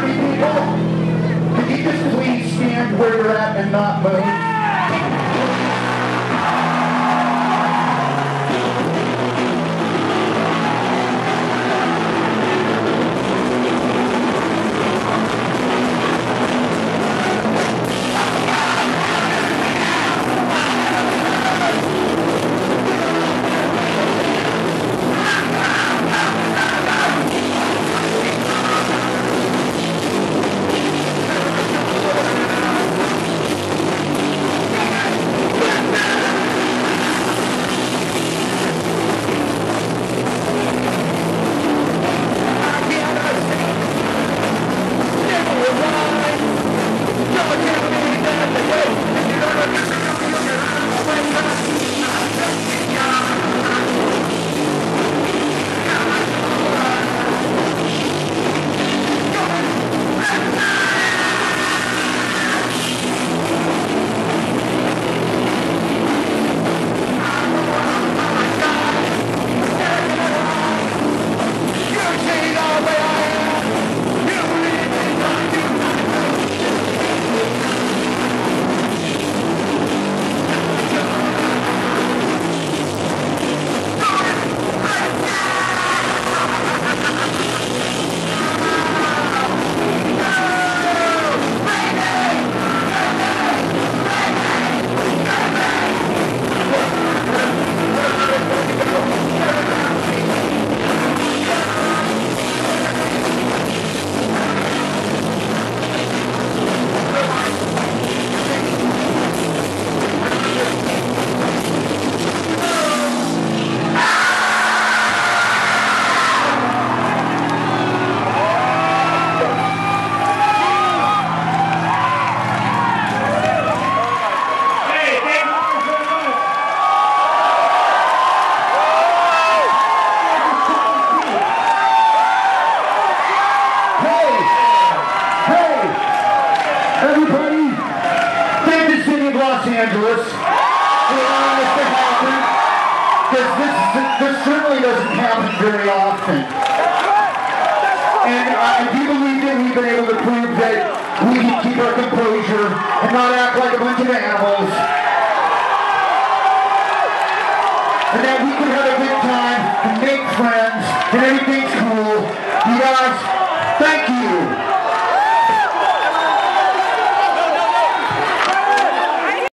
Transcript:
30 people. Could you just please stand where you're at and not move? Angeles for this to happen. Because this, this certainly doesn't happen very often. And uh, I do believe that we've been able to prove that we can keep our composure and not act like a bunch of animals. And that we can have a good time and make friends and everything's cool.